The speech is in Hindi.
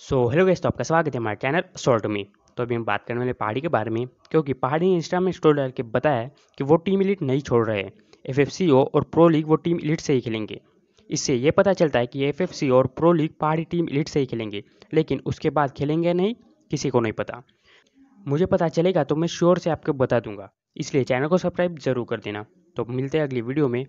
सो हेलो गेस्ट आपका स्वागत है हमारे चैनल शॉर्ट में तो अभी हम बात करने वाले पहाड़ी के बारे में, क्योंकि पहाड़ी ने इंस्टा में स्टोरी डाल के बताया कि वो टीम इलिट नहीं छोड़ रहे एफ़ एफ़ सी ओ और प्रो लीग वो टीम इलिट से ही खेलेंगे। इससे ये पता चलता है कि एफ़ एफ़ सी और प्रो लीग पहाड़ी टीम इलिट से ही खेलेंगे, लेकिन उसके बाद खेलेंगे नहीं, किसी को नहीं पता। मुझे पता चलेगा तो मैं श्योर से आपको बता दूँगा। इसलिए चैनल को सब्सक्राइब ज़रूर कर देना। तो मिलते हैं अगली वीडियो में।